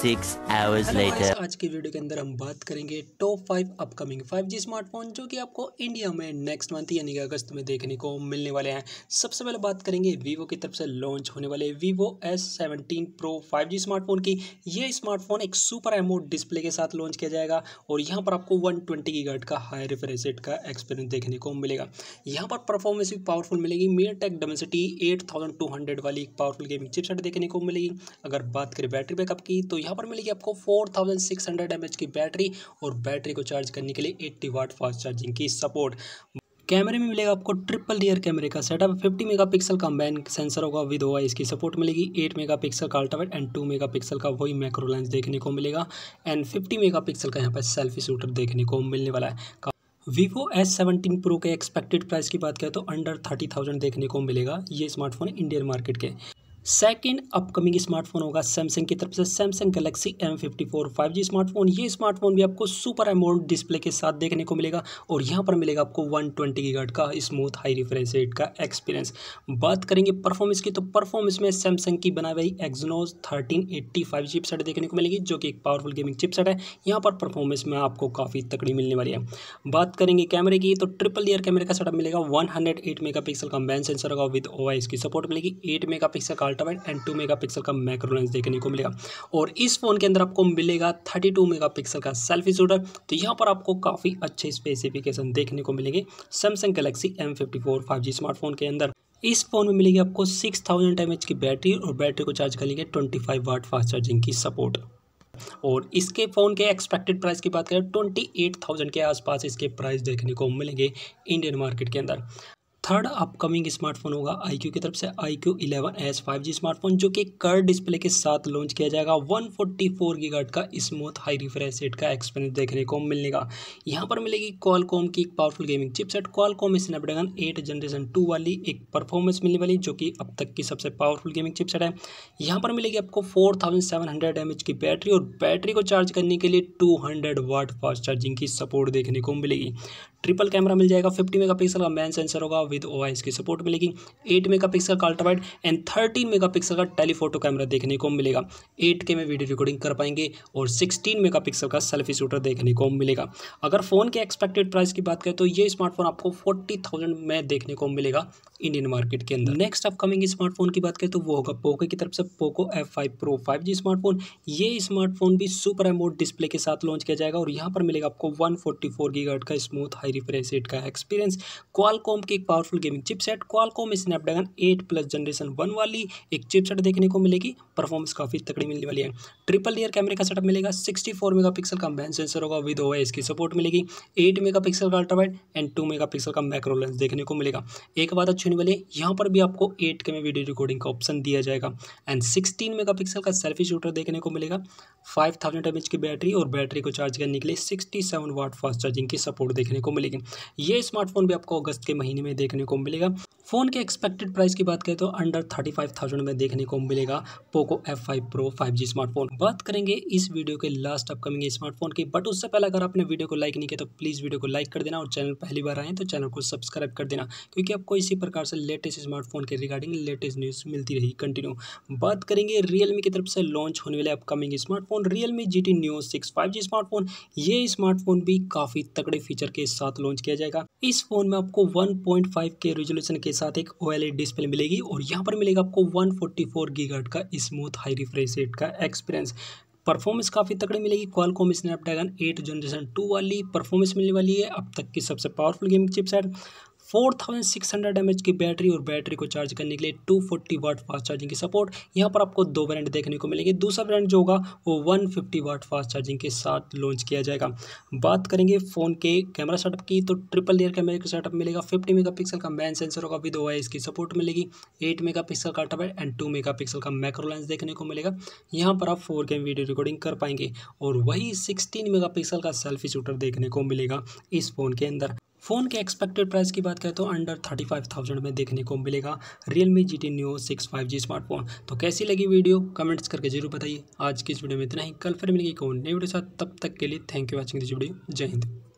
आज की वीडियो के अंदर हम बात करेंगे top five upcoming 5G smartphone जो कि आपको इंडिया में नेक्स्ट मंथ यानी कि अगस्त में देखने को मिलने वाले हैं। सबसे पहले बात करेंगे वीवो की तरफ़ से लॉन्च होने वाले Vivo S seventeen Pro 5G smartphone की। ये स्मार्टफ़ोन एक सुपर एमोड डिस्प्ले के साथ लॉन्च किया जाएगा और यहाँ पर आपको वन ट्वेंटी का हाई रिफ्रेश रेट का एक्सपीरियंस देखने को मिलेगा। यहाँ पर परफॉर्मेंस भी पावरफुल मिलेगी। मियर टेक डेमेसिटी एट वाली पावरफुल गेमिंग चिपसेट देखने को मिलेगी। अगर बात करें बैटरी बैकअप की तो यहाँ पर मिलेगी आपको four thousand six hundred M की बैटरी और बैटरी को चार्ज करने के लिए एट्टी वाट फास्ट चार्जिंग की सपोर्ट कैमरे में मिलेगा आपको ट्रिपल रियर कैमरे का सेटअप 50 मेगापिक्सल का मैन सेंसर होगा विद ओआई इसकी सपोर्ट मिलेगी 8 मेगापिक्सल का अल्ट्रावाइट एंड 2 मेगापिक्सल का वही मैक्रो लेंस देखने को मिलेगा एंड 50 मेगापिक्सल का यहाँ पर सेल्फी शूटर देखने को मिलने वाला है। एस सेवनटीन प्रो के एक्सपेक्टेड प्राइस की बात करें तो अंडर थर्टी थाउज़ेंड देखने को मिलेगा, ये स्मार्टफ़ोन इंडियन मार्केट के। सेकेंड अपकमिंग स्मार्टफ़ोन होगा सैमसंग की तरफ़ से Samsung Galaxy M fifty four five G smartphone ये स्मार्टफ़ोन भी आपको सुपर एमोल्ड डिस्प्ले के साथ देखने को मिलेगा और यहाँ पर मिलेगा आपको वन ट्वेंटी गीगाट का स्मूथ हाई रिफ्रेंस रेट का एक्सपीरियंस बात करेंगे परफॉर्मेंस की तो परफॉर्मेंस में सैमसंग की बनाई हुई Exynos thirteen eighty five chipset देखने को मिलेगी, जो कि एक पावरफुल गेमिंग चिपसेट है। यहाँ पर परफॉर्मेंस में आपको काफ़ी तकड़ी मिलने वाली है। बात करेंगे कैमरे की तो ट्रिपल ईयर कैमरे का सेटअप मिलेगा। One hundred eight mega pixel का मैन सेंसर होगा विद ओ की सपोर्ट मिलेगी। एट मेगा पिक्सल का अल्ट्रावाइट एंड टू मेगापिक्सल का मैक्रो लेंस देखने को मिलेगा। और इस फ़ोन के अंदर आपको मिलेगा 32 मेगापिक्सल का सेल्फी शूटर तो यहाँ पर आपको काफ़ी अच्छे स्पेसिफिकेशन देखने को मिलेंगे Samsung Galaxy M fifty four five G smartphone के अंदर। इस फ़ोन में मिलेगी आपको सिक्स थाउज़ेंड एम की बैटरी और बैटरी को चार्ज करेंगे twenty five watt fast charging की सपोर्ट और इसके फ़ोन के एक्सपेक्टेड प्राइस की बात करें ट्वेंटी एट थाउज़ेंड के आसपास इसके प्राइस देखने को मिलेंगे इंडियन मार्केट के अंदर। थर्ड अपकमिंग स्मार्टफ़ोन होगा आईक्यू की तरफ़ से। IQOO eleven S five G smartphone जो कि कर डिस्प्ले के साथ लॉन्च किया जाएगा। वन फोर्टी फोर गीगाट का स्मूथ हाई रिफ्रेश रेट का एक्सपीरियंस देखने को मिलेगा यहाँ पर मिलेगी कॉलकॉम की एक powerful gaming chipset Qualcomm Snapdragon eight generation two वाली एक परफॉर्मेंस मिलने वाली जो कि अब तक की सबसे पावरफुल गेमिंग चिपसेट है। यहाँ पर मिलेगी आपको फोर थाउज़ेंड की बैटरी और बैटरी को चार्ज करने के लिए two hundred watt fast charging की सपोर्ट देखने को मिलेगी। ट्रिपल कैमरा मिल जाएगा, फिफ्टी मेगापिक्सल का मैन सेंसर होगा विद ओआईएस की सपोर्ट मिलेगी एट मेगापिक्सल का अल्ट्रावाइड एंड थर्टीन मेगापिक्सल का टेलीफोटो कैमरा देखने को मिलेगा। एट के में वीडियो रिकॉर्डिंग कर पाएँगे और सिक्सटीन मेगापिक्सल का सेल्फी शूटर देखने को मिलेगा। अगर फ़ोन के एक्सपेक्टेड प्राइस की बात करें तो ये स्मार्टफ़ोन आपको फोर्टी थाउज़ेंड में देखने को मिलेगा इंडियन मार्केट के अंदर। नेक्स्ट अपकमिंग स्मार्टफ़ोन की बात करें तो वो होगा पोको की तरफ़ से Poco F five pro five G smartphone ये स्मार्टफ़ोन भी सुपर एमोड डिस्प्ले के साथ लॉन्च किया जाएगा और यहाँ पर मिलेगा आपको वन फोर्टी फोर का स्मूथ हाई रिफ्रेश रेट का एक्सपीरियंस क्वालकॉम की एक powerful gaming chipset Qualcomm Snapdragon eight plus generation one वाली एक चिपसेट देखने को मिलेगी। परफॉर्मेंस काफ़ी तकड़ी मिलने वाली है। ट्रिपल ईयर कैमरे का सेटअप मिलेगा, सिक्सटी फोर मेगा पिक्सल का मैन सेंसर होगा विद ओ इसकी सपोर्ट मिलेगी एट मेगा पिक्सल का ultrawide and two mega pixel का मैक्रो लेंस देखने को मिलेगा। एक बात अच्छी होने वाली है, यहाँ पर भी आपको एट के में वीडियो रिकॉर्डिंग का ऑप्शन दिया जाएगा एंड सिक्सटीन मेगा पिक्सल का सेल्फी शूटर देखने को मिलेगा फाइव थाउज़ेंड एम की बैटरी और बैटरी को चार्ज करने के लिए sixty seven watt fast charging की सपोर्ट देखने को मिलेगी। ये स्मार्टफ़ोन भी आपको अगस्त के महीने में देखने को मिलेगा। फ़ोन के एक्सपेक्टेड प्राइस की बात करें तो अंडर थर्टी फाइव थाउज़ेंड में देखने को मिलेगा Poco F five pro five G smartphone बात करेंगे इस वीडियो के लास्ट अपकमिंग स्मार्टफ़ोन की। बट उससे पहले अगर आपने वीडियो को लाइक नहीं किया तो प्लीज़ वीडियो को लाइक कर देना और चैनल पहली बार आए तो चैनल को सब्सक्राइब कर देना। क्योंकि आपको इसी प्रकार से लेटेस्ट स्मार्टफ़ोन के रिगार्डिंग लेटेस्ट न्यूज़ मिलती रही कंटिन्यू बात करेंगे रियलमी की तरफ़ से लॉन्च होने वाले upcoming smartphone Realme G T Neo six five G smartphone ये स्मार्टफ़ोन भी काफ़ी तगड़े फीचर के साथ लॉन्च किया जाएगा। इस फ़ोन में आपको one point five K resolution के साथ एक ओएलईडी डिस्प्ले मिलेगी और यहाँ पर मिलेगा आपको 144 फोर्टी का स्मूथ हाई रिफ्रेश रेट का एक्सपीरियंस परफॉर्मेंस काफ़ी तकड़ी मिलेगी Qualcomm Snapdragon eight generation two वाली परफॉर्मेंस मिलने वाली है। अब तक की सबसे powerful gaming chipset four thousand six hundred M H की बैटरी और बैटरी को चार्ज करने के लिए two forty watt fast charging की सपोर्ट। यहाँ पर आपको दो ब्रांड देखने को मिलेंगे। दूसरा ब्रांड जो होगा, वो one fifty watt fast charging के साथ लॉन्च किया जाएगा। बात करेंगे फ़ोन के कैमरा सेटअप की तो ट्रिपल ईयर कैमरे का सेटअप मिलेगा। फिफ्टी मेगा पिक्सल का मैन सेंसर होगा विद ओ इसकी सपोर्ट मिलेगी। एट मेगा पिक्सल का ultrawide and two mega pixel का मैक्रो लेंस देखने को मिलेगा। यहाँ पर आप फोर के वीडियो रिकॉर्डिंग कर पाएँगे और वही सिक्सटीन मेगा पिक्सल का सेल्फी शूटर देखने को मिलेगा इस फ़ोन के अंदर। फ़ोन के एक्सपेक्टेड प्राइस की बात करें तो अंडर थर्टी फाइव थाउज़ेंड में देखने को मिलेगा Realme G T Neo six five G smartphone तो कैसी लगी वीडियो? कमेंट्स करके ज़रूर बताइए। आज की इस वीडियो में इतना ही। कल फिर मिलेगी कौन नई वीडियो साथ। तब तक के लिए thank you watching this video जय हिंद।